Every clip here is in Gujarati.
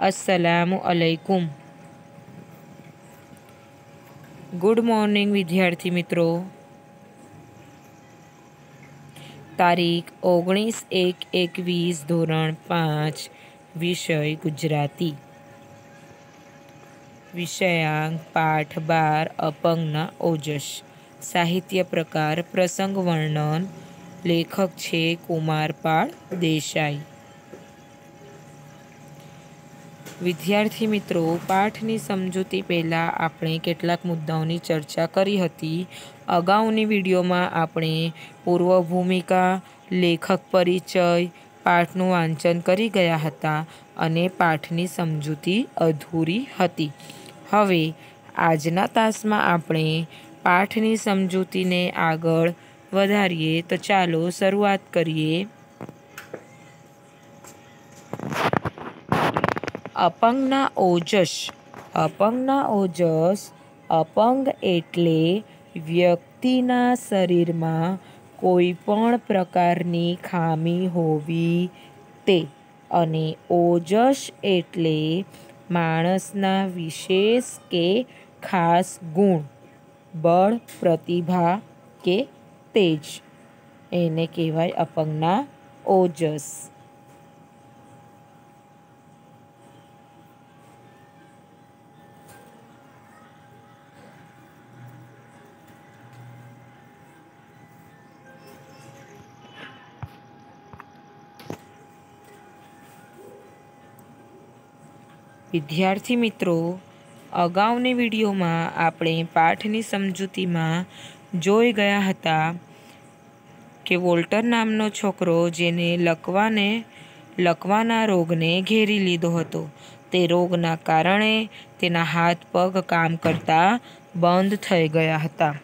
અસલામુ અલૈકુમ ગુડ મોર્નિંગ વિદ્યાર્થી મિત્રો. તારીખ ઓગણીસ એક એકવીસ ધોરણ પાંચ, વિષય ગુજરાતી. વિષયાંક પાઠ બાર, અપંગના ઓજસ. સાહિત્ય પ્રકાર, પ્રસંગ વર્ણન, લેખક છે કુમારપાળ દેસાઈ. વિદ્યાર્થી મિત્રો, પાઠની સમજૂતી પહેલાં આપણે કેટલાક મુદ્દાઓની ચર્ચા કરી હતી. અગાઉની વિડીયોમાં આપણે પૂર્વ ભૂમિકા લેખક પરિચય, પાઠનું વાંચન કરી ગયા હતા અને પાઠની સમજૂતી અધૂરી હતી. હવે, આજના તાસમાં આપણે પાઠની સમજૂતીને આગળ વધારીએ તો ચાલો શરૂઆત કરીએ. અપંગના ઓજસ. અપંગના ઓજસ અપંગ એટલે વ્યક્તિના શરીરમાં કોઈ પણ પ્રકારની ખામી હોવી તે. અને ઓજસ એટલે માણસના વિશેષ કે ખાસ ગુણ, બળ, પ્રતિભા કે તેજ. એને કહેવાય અપંગના ઓજસ. વિદ્યાર્થી મિત્રો, અગાઉની વિડીયોમાં આપણે પાઠની સમજૂતીમાં જોઈ ગયા હતા કે વોલ્ટર નામનો છોકરો જેને લકવાને, લકવાના રોગને ઘેરી લીધો હતો. તે રોગના કારણે તેના હાથ, પગ કામ કરતા બંધ થઈ ગયા હતા.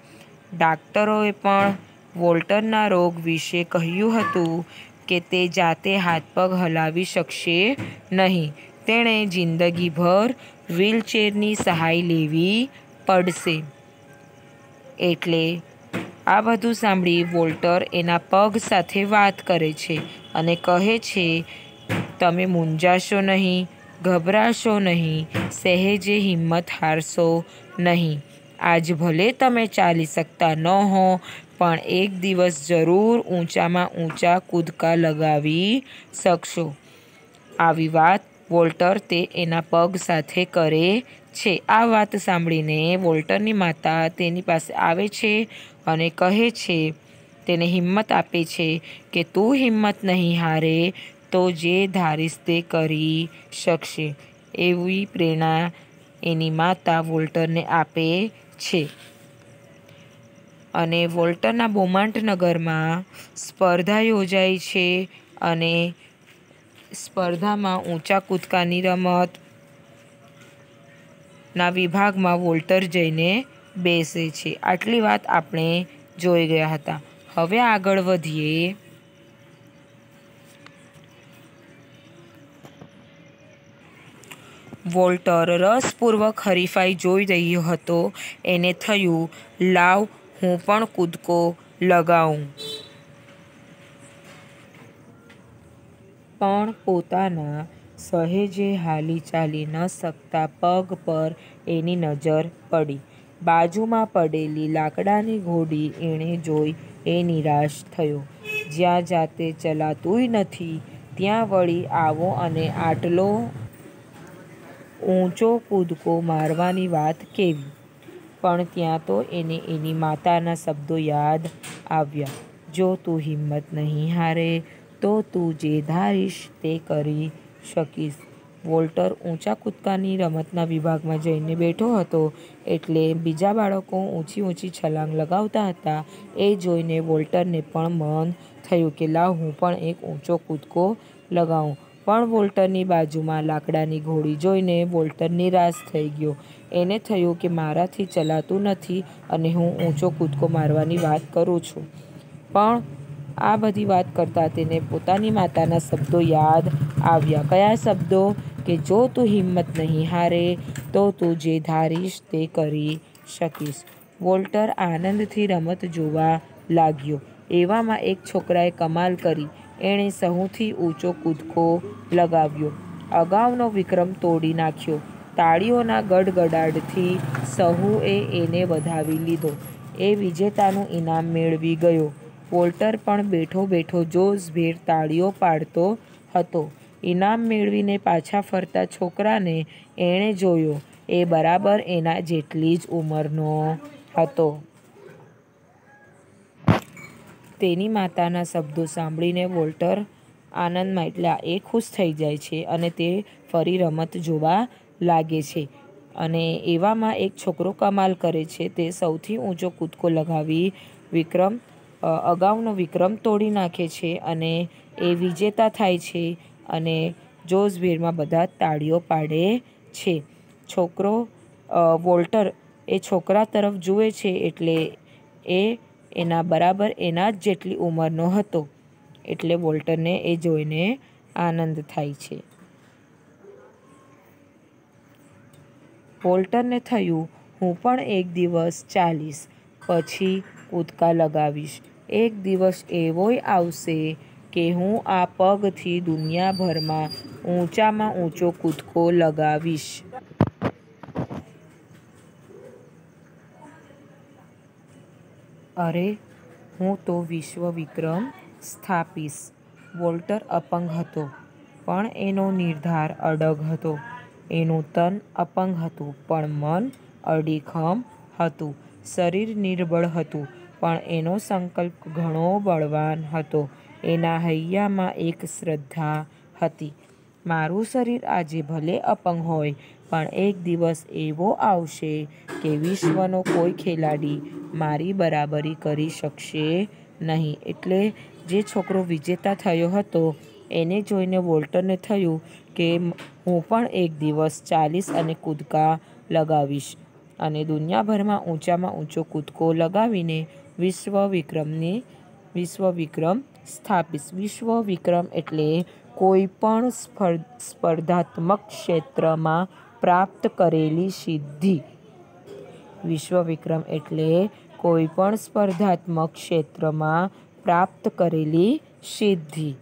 ડાક્ટરોએ પણ વોલ્ટરના રોગ વિશે કહ્યું હતું કે તે જાતે હાથ, પગ હલાવી શકશે નહીં. તેણે જિંદગીભર વ્હીલચેરની સહાય લેવી પડશે. એટલે આ બધું સાંભળી વોલ્ટર એના પગ સાથે વાત કરે છે અને કહે છે, તમે મૂંઝાશો નહીં, ગભરાશો નહીં, સહેજે હિંમત હારશો નહીં. આજ ભલે તમે ચાલી શકતા ન હો, પણ એક દિવસ જરૂર ઊંચામાં ઊંચા કૂદકા લગાવી શકશો. આવી વાત વોલ્ટર તે એના પગ સાથે કરે છે. આ વાત સાંભળીને વોલ્ટરની માતા તેની પાસે આવે છે અને કહે છે, તેને હિંમત આપે છે કે તું હિંમત નહીં હારે તો જે ધારીશ તે કરી શકશે. એવી પ્રેરણા એની માતા વોલ્ટરને આપે છે. અને વોલ્ટરના બોમાન્ટ નગરમાં સ્પર્ધા યોજાય છે અને સ્પર્ધામાં ઊંચા કૂદકાની રમત. ના વિભાગમાં વોલ્ટર જઈને બેસે છે. આટલી વાત આપણે જોઈ ગયા હતા. હવે આગળ વધીએ. વોલ્ટર રસપૂર્વક હરીફાઈ જોઈ રહ્યો હતો. એને થયું, લાવ હું પણ કૂદકો લગાવું. પણ પોતાના સહેજે હાલી ચાલી ન શકતા પગ પર એની નજર પડી. બાજુમાં પડેલી લાકડાની ઘોડી એણે જોઈ એ નિરાશ થયો. જ્યાં જાતે ચલાતુંય નથી, ત્યાં વળી આવો અને આટલો ઊંચો કૂદકો મારવાની વાત કેવી? પણ ત્યાં તો એને એની માતાના શબ્દો યાદ આવ્યા. જો તું હિંમત નહીં હારે તો તું જે ધારીશ તે કરી શકીશ. વોલ્ટર ઊંચા કૂદકાની રમતના વિભાગમાં જઈને બેઠો હતો એટલે બીજા બાળકો ઊંચી ઊંચી છલાંગ લગાવતા હતા. એ જોઈને વોલ્ટરને પણ મન થયું કે લાવ હું પણ એક ઊંચો કૂદકો લગાવું. પણ વોલ્ટરની બાજુમાં લાકડાની ઘોડી જોઈને વોલ્ટર નિરાશ થઈ ગયો. એને થયું કે મારાથી ચલાતું નથી અને હું ઊંચો કૂદકો મારવાની વાત કરું છું. પણ આ બધી વાત કરતાં તેને પોતાની માતાના શબ્દો યાદ આવ્યા કયા શબ્દો કે જો તું હિંમત નહીં હારે, તો તું જે ધારીશ તે કરી શકીશ વોલ્ટર આનંદથી રમત જોવા લાગ્યો એવામાં એક છોકરાએ કમાલ કરી એણે સહુથી ઊંચો કૂદકો લગાવ્યો અગાઉનો વિક્રમ તોડી નાખ્યો. તાળીઓના ગડગડાટથી સહુએ એને વધાવી લીધો. એ વિજેતાનું ઇનામ મેળવી ગયો. વોલ્ટર પણ બેઠો બેઠો જોશભેર તાળીઓ પાડતો હતો. ઇનામ મેળવીને પાછા ફરતા છોકરાને એણે જોયો. એ બરાબર એના જેટલી જ ઉંમરનો હતો. તેની માતાના શબ્દો સાંભળીને વોલ્ટર આનંદમાં એટલે એ ખુશ થઈ જાય છે અને તે ફરી રમત જોવા લાગે છે. અને એવામાં એક છોકરો કમાલ કરે છે. તે સૌથી ઊંચો કૂદકો લગાવી વિક્રમ અગાઉનો વિક્રમ તોડી નાખે છે અને એ વિજેતા થાય છે અને જોશભેરમાં બધા તાળીઓ પાડે છે. છોકરો વોલ્ટર એ છોકરા તરફ જુએ છે એટલે એ એના બરાબર એના જ જેટલી ઉંમરનો હતો. એટલે વોલ્ટરને એ જોઈને આનંદ થાય છે. વોલ્ટરને થયું, હું પણ એક દિવસ ચાલીશ. પછી કૂદકા લગાવીશ. એક દિવસ એવોય આવશે કે હું આ પગથી દુનિયાભરમાં ઊંચામાં ઊંચો કૂદકો લગાવીશ. અરે, હું તો વિશ્વ વિક્રમ સ્થાપીશ. વોલ્ટર અપંગ હતો, પણ એનો નિર્ધાર અડગ હતો. એનું તન અપંગ હતું, પણ મન અડીખમ હતું. શરીર નિર્બળ હતું પણ એનો સંકલ્પ ઘણો બળવાન હતો. એના હૈયામાં એક શ્રદ્ધા હતી. મારું શરીર આજે ભલે અપંગ હોય, પણ એક દિવસ એવો આવશે કે વિશ્વનો કોઈ ખેલાડી મારી બરાબરી કરી શકશે નહીં. એટલે જે છોકરો વિજેતા થયો હતો, એને જોઈને વોલ્ટરને થયું કે, હું પણ એક દિવસ ચાલીશ અને કૂદકા લગાવીશ અને દુનિયાભરમાં ઊંચામાં ઊંચો કૂદકો લગાવીને વિશ્વ વિક્રમ સ્થાપીશ. વિશ્વ વિક્રમ એટલે કોઈ પણ સ્પર્ધાત્મક ક્ષેત્રમાં પ્રાપ્ત કરેલી સિદ્ધિ. વિશ્વ વિક્રમ એટલે કોઈ પણ સ્પર્ધાત્મક ક્ષેત્રમાં પ્રાપ્ત કરેલી સિદ્ધિ.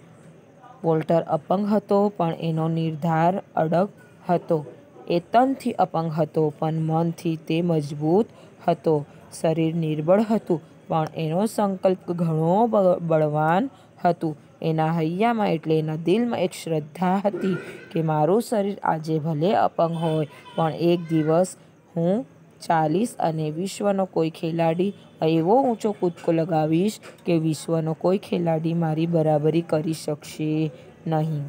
વોલ્ટર અપંગ હતો, પણ એનો નિર્ધાર અડગ હતો. એ તનથી અપંગ હતો, પણ મનથી તે મજબૂત હતો. શરીર નિર્બળ હતું પણ એનો સંકલ્પ ઘણો બળવાન હતું. એના હૈયામાં એટલે એના દિલમાં એક શ્રદ્ધા હતી કે મારું શરીર આજે ભલે અપંગ હોય, પણ એક દિવસ હું ચાલીસ અને વિશ્વનો કોઈ ખેલાડી, એવો ઊંચો કૂદકો લગાવીશ કે વિશ્વનો કોઈ ખેલાડી મારી બરાબરી કરી શકશે નહીં.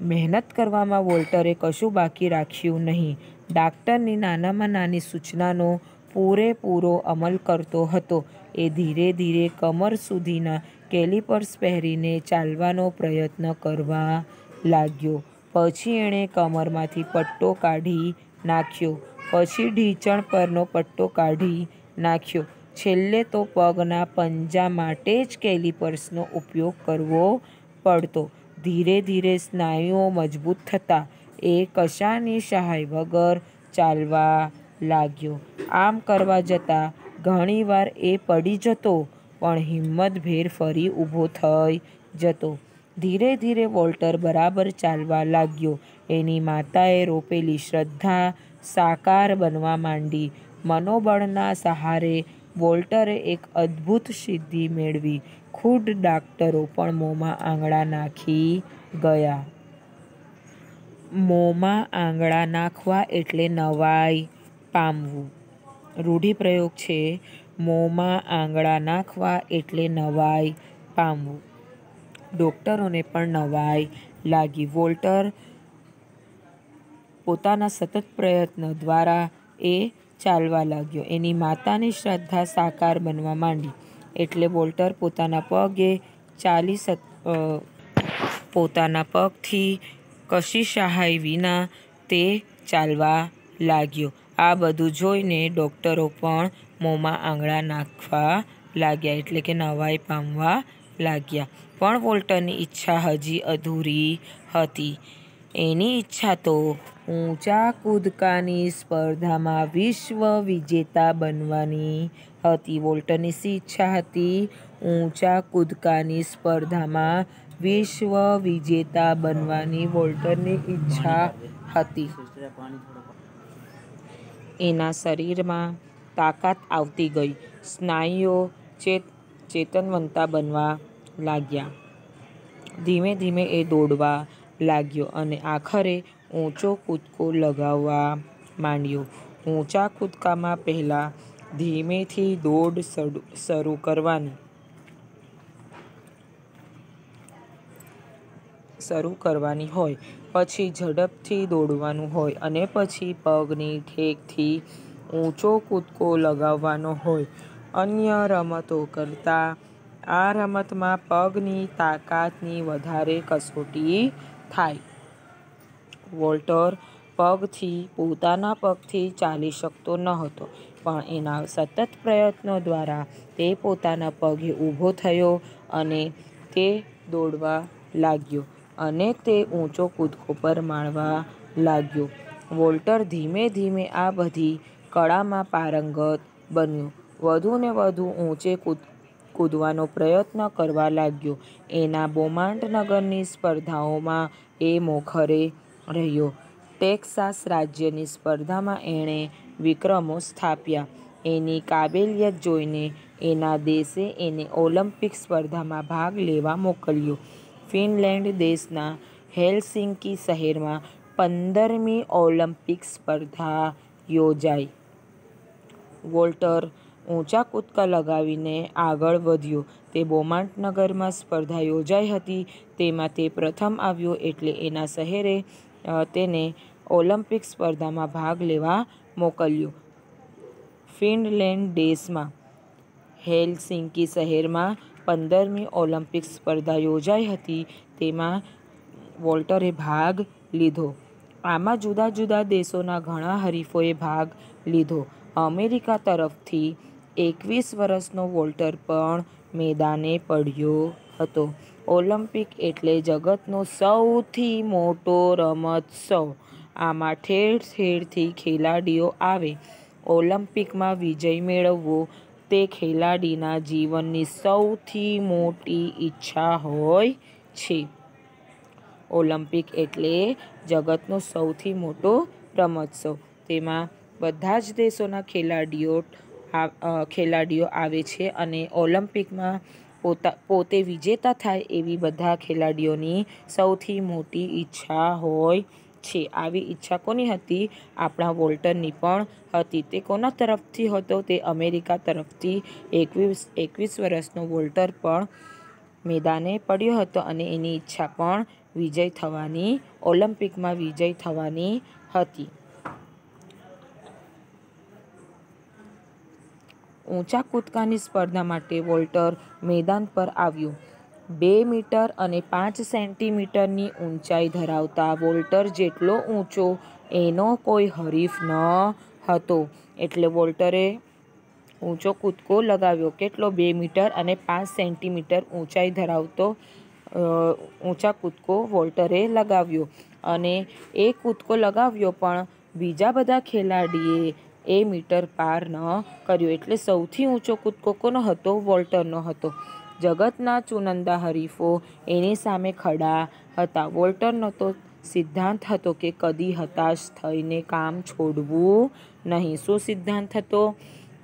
મહેનત કરવામાં વોલ્ટરે કશું બાકી રાખ્યું નહીં. ડાક્ટરની નાનામાં નાની સૂચનાનો પૂરેપૂરો અમલ કરતો હતો. એ ધીરે ધીરે કમર સુધીના કેલિપર્સ પહેરીને ચાલવાનો પ્રયત્ન કરવા લાગ્યો. પછી એણે કમરમાંથી પટ્ટો કાઢી નાખ્યો. પછી ઢીંચણ પરનો પટ્ટો કાઢી નાખ્યો. છેલ્લે તો પગના પંજા માટે જ કેલિપર્સનો ઉપયોગ કરવો પડતો. ધીરે ધીરે સ્નાયુઓ મજબૂત થતાં એ કશાની સહાય વગર ચાલવા લાગ્યો. આમ કરવા જતાં ઘણીવાર એ પડી જતો, પણ હિંમતભેર ફરી ઊભો થઈ જતો. ધીરે ધીરે વોલ્ટર બરાબર ચાલવા લાગ્યો. એની માતાએ રોપેલી શ્રદ્ધા સાકાર બનવા માંડી. મનોબળના સહારે વોલ્ટરે એક અદ્ભુત સિદ્ધિ મેળવી. ખુદ ડાક્ટરો પણ મોંમાં આંગળા નાખી ગયા. મોંમાં આંગળા નાખવા એટલે નવાઈ પામવું. રૂઢિપ્રયોગ છે મોંમાં આંગળા નાખવા એટલે નવાઈ પામવું. ડોક્ટરોને પણ નવાઈ લાગી. વોલ્ટર પોતાના સતત પ્રયત્ન દ્વારા એ ચાલવા લાગ્યો. એની માતાની શ્રદ્ધા સાકાર બનવા માંડી. એટલે વોલ્ટર પોતાના પગે ચાલી પોતાના પગથી કશી સહાય વિના તે ચાલવા લાગ્યો. આ બધું જોઈને ડૉક્ટરો પણ મોંમાં આંગળા નાખવા લાગ્યા એટલે કે નવાઈ પામવા લાગ્યા. પણ વોલ્ટરની ઈચ્છા હજી અધૂરી હતી. એની ઈચ્છા તો ઊંચા કૂદકાની સ્પર્ધામાં વિશ્વ વિજેતા બનવાની હતી. વોલ્ટરની શી ઈચ્છા હતી? ઊંચા કૂદકાની સ્પર્ધામાં વિશ્વ વિજેતા બનવાની વોલ્ટરની ઈચ્છા હતી. એના શરીરમાં તાકાત આવતી ગઈ. સ્નાયુઓ ચેત, ચેતનવંતા બનવા લાગ્યા. ધીમે ધીમે એ દોડવા લાગ્યો અને આખરે ઊંચો કૂદકો લગાવવા માંડ્યો. ઊંચા કૂદકામાં પહેલાં ધીમેથી દોડ શરૂ કરવાની હોય, પછી ઝડપથી દોડવાનું હોય અને પછી પગની ઠેકથી ઊંચો કૂદકો લગાવવાનો હોય. અન્ય રમતો કરતાં આ રમતમાં પગની તાકાતની વધારે કસોટી થાય. વોલ્ટર પગથી પોતાના પગથી ચાલી શકતો નહોતો, પણ એના સતત પ્રયત્નો દ્વારા તે પોતાના પગે ઊભો થયો અને તે દોડવા લાગ્યો અને તે ઊંચો કૂદકો પર માણવા લાગ્યો. વોલ્ટર ધીમે ધીમે આ બધી કળામાં પારંગત બન્યો. વધુને વધુ ઊંચે કૂદ, કૂદવાનો પ્રયત્ન કરવા લાગ્યો. એના બોમાન્ટ નગરની સ્પર્ધાઓમાં એ મોખરે રહ્યો. ટેક્સાસ રાજ્યની સ્પર્ધામાં એણે વિક્રમો સ્થાપ્યા. એની કાબેલિયત જોઈને એના દેશે એને ઓલિમ્પિક સ્પર્ધામાં ભાગ લેવા મોકલ્યો. ફિનલેન્ડ દેશના હેલસિંકી શહેરમાં પંદરમી ઓલિમ્પિક સ્પર્ધા યોજાઈ. વોલ્ટર ઊંચા કૂદકા લગાવીને આગળ વધ્યો. તે બોમાંટનગરમાં સ્પર્ધા યોજાઈ હતી તેમાં તે પ્રથમ આવ્યો એટલે એના શહેરે તેને ઓલિમ્પિક સ્પર્ધામાં ભાગ લેવા મોકલ્યો. ફિનલેન્ડ દેશમાં હેલસિંકી શહેરમાં પંદરમી ઓલિમ્પિક સ્પર્ધા યોજાઈ હતી, તેમાં વોલ્ટરે ભાગ લીધો. આમાં જુદા જુદા દેશોના ઘણા હરીફોએ ભાગ લીધો. અમેરિકા તરફથી એકવીસ વર્ષનો વોલ્ટર પણ મેદાને પડ્યો હતો. ઓલિમ્પિક એટલે જગતનો સૌથી મોટો રમતોત્સવ. આમાં ઠેર ઠેરથી ખેલાડીઓ આવે. ઓલિમ્પિકમાં વિજય મેળવવો તે ખેલાડીના જીવનની સૌથી મોટી ઈચ્છા હોય છે. ઓલિમ્પિક એટલે જગતનો સૌથી મોટો રમતોત્સવ. તેમાં બધા જ દેશોના ખેલાડીઓ ખેલાડીઓ આવે છે અને ઓલિમ્પિકમાં પોતા, પોતે વિજેતા થાય એવી બધા ખેલાડીઓની સૌથી મોટી ઈચ્છા હોય છે. આવી ઈચ્છા કોની હતી? આપણા વોલ્ટરની પણ હતી. તે કોના તરફથી હતો? તે અમેરિકા તરફથી એકવીસ વર્ષનો વોલ્ટર પણ મેદાને પડ્યો હતો અને એની ઈચ્છા પણ વિજય થવાની, ઓલિમ્પિકમાં વિજય થવાની હતી. ઊંચા કૂદકાની સ્પર્ધા માટે વોલ્ટર મેદાન પર આવ્યો. બે મીટર અને પાંચ સેન્ટીમીટરની ઊંચાઈ ધરાવતા વોલ્ટર જેટલો ઊંચો, એનો કોઈ હરીફ ન હતો એટલે વોલ્ટરે ઊંચો કૂદકો લગાવ્યો. કેટલો? બે મીટર અને પાંચ સેન્ટીમીટર ઊંચાઈ ધરાવતો ઊંચા કૂદકો વોલ્ટરે લગાવ્યો અને એ કૂદકો લગાવ્યો પણ બીજા બધા ખેલાડીએ એ મીટર પાર ન કર્યો એટલે સૌથી ઊંચો કૂદકો કોનો હતો? વોલ્ટરનો હતો. જગતના ચુનંદા હરીફો એની સામે ખડા હતા. વોલ્ટરનો તો સિદ્ધાંત હતો કે કદી હતાશ થઈને કામ છોડવું નહીં. શું સિદ્ધાંત હતો?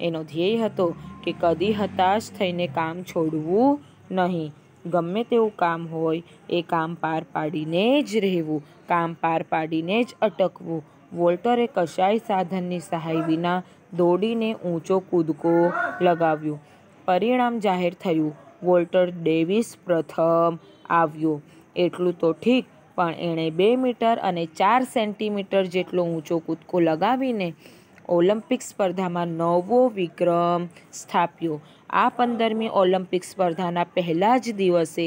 એનો ધ્યેય હતો કે કદી હતાશ થઈને કામ છોડવું નહીં. ગમે તેવું કામ હોય એ કામ પાર પાડીને જ રહેવું, કામ પાર પાડીને જ અટકવું. વોલ્ટરે કશાય સાધનની સહાય વિના દોડીને ઊંચો કૂદકો લગાવ્યો. પરિણામ જાહેર થયું. વોલ્ટર ડેવિસ પ્રથમ આવ્યો. એટલું તો ઠીક, પણ એણે બે મીટર અને ચાર સેન્ટીમીટર જેટલો ઊંચો કૂદકો લગાવીને ઓલિમ્પિક સ્પર્ધામાં નવો વિક્રમ સ્થાપ્યો. આ પંદરમી ઓલિમ્પિક સ્પર્ધાના પહેલા જ દિવસે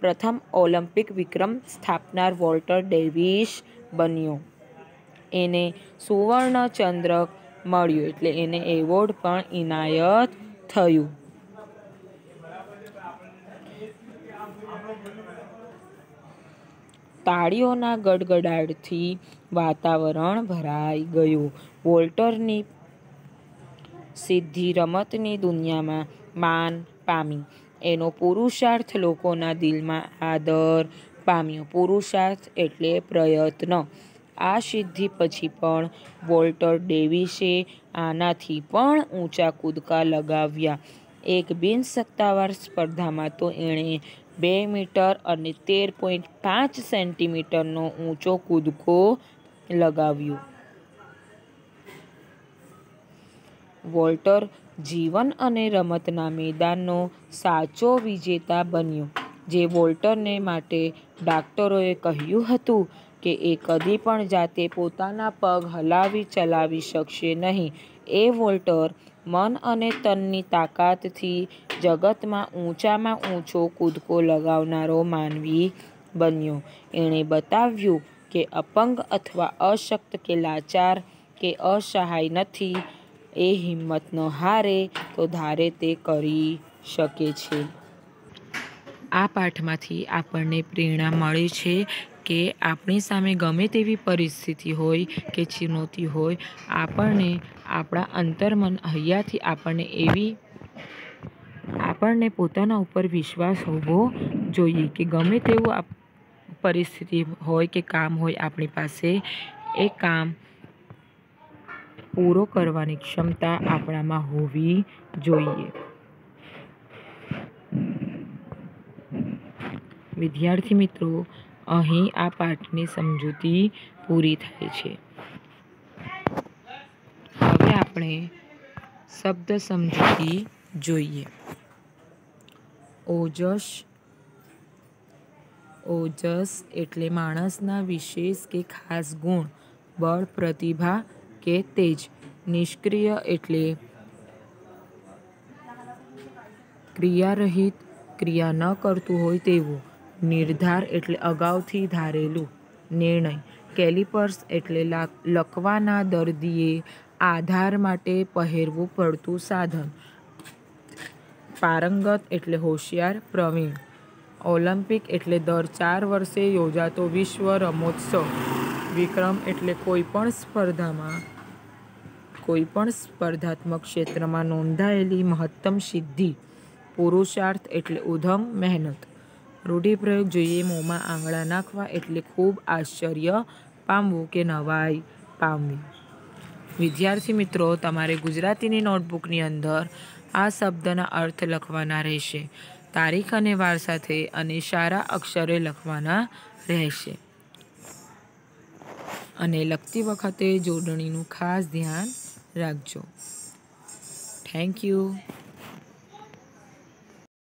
પ્રથમ ઓલિમ્પિક વિક્રમ સ્થાપનાર વોલ્ટર ડેવિસ બન્યો. એને સુવર્ણ ચંદ્રક મળ્યો, એટલે એને એવોર્ડ પણ ઇનાયત થયું. તાળીઓના ગડગડાટથી વાતાવરણ ભરાઈ ગયું. વોલ્ટરની સિદ્ધિ રમતની દુનિયામાં માન પામી. એનો પુરુષાર્થ લોકોના દિલમાં આદર પામ્યો પુરુષાર્થ એટલે પ્રયત્ન આ સિદ્ધિ પછી પણ વોલ્ટર ડેવિસે આનાથી પણ ઊંચા કૂદકા લગાવ્યા એક બિનસત્તાવાર સ્પર્ધામાં તો એણે બે મીટર અને તેર પોઈન્ટ પાંચ સેન્ટીમીટરનો ઊંચો કૂદકો લગાવ્યો. વોલ્ટર જીવન અને રમતના મેદાનનો સાચો વિજેતા બન્યો. જે વોલ્ટરને માટે ડાક્ટરોએ કહ્યું હતું કે એ કદી પણ જાતે પોતાના પગ હલાવી ચલાવી શકશે નહીં એ વોલ્ટર મન અને તનની તાકાતથી જગતમાં ઊંચામાં ઊંચો કૂદકો લગાવનારો માનવી બન્યો. એણે બતાવ્યું કે અપંગ અથવા અશક્ત કે લાચાર કે અસહાય નથી, એ હિંમત ન હારે તો ધારે તે કરી શકે છે. આ પાઠમાંથી આપણને પ્રેરણા મળે છે કે આપણી સામે ગમે તેવી પરિસ્થિતિ હોય કે ચુનૌતી હોય, આપણને આપણા અંતર્મન હૈયાથી આપણને એવી આપણને પોતાના ઉપર વિશ્વાસ હોવો જોઈએ કે ગમે તેવું પરિસ્થિતિ હોય કે કામ હોય આપણી પાસે, એ કામ પૂરો કરવાની ક્ષમતા આપણામાં હોવી જોઈએ. વિદ્યાર્થી મિત્રો, અહીં આ પાઠની સમજૂતી પૂરી થાય છે. આપણે શબ્દ સમજૂતી જોઈએ. ઓજસ ઓજસ એટલે માણસના વિશેષ કે ખાસ ગુણ, બળ, પ્રતિભા કે તેજ. નિષ્ક્રિય એટલે ક્રિયારહિત, ક્રિયા ન કરતું હોય તેવું. નિર્ધાર એટલે અગાઉથી ધારેલું નિર્ણય. કેલિપર્સ એટલે લખવાના દરદીએ આધાર માટે પહેરવું પડતું સાધન. પારંગત એટલે હોશિયાર, પ્રવીણ. ઓલિમ્પિક એટલે દર ચાર વર્ષે યોજાતો વિશ્વ રમોત્સવ. વિક્રમ એટલે કોઈપણ સ્પર્ધામાં કોઈપણ સ્પર્ધાત્મક ક્ષેત્રમાં નોંધાયેલી મહત્તમ સિદ્ધિ. પુરુષાર્થ એટલે ઉધમ, મહેનત. રૂઢિપ્રયોગ જોઈએ મોંમાં આંગળા નાખવા એટલે ખૂબ આશ્ચર્ય પામવું કે નવાઈ પામવી. વિદ્યાર્થી મિત્રો, તમારે ગુજરાતીની નોટબુકની અંદર આ શબ્દના અર્થ લખવાના રહેશે. તારીખ અને વાર સાથે અને સારા અક્ષરે લખવાના રહેશે. અને લખતી વખતે જોડણીનું ખાસ ધ્યાન રાખજો. Thank you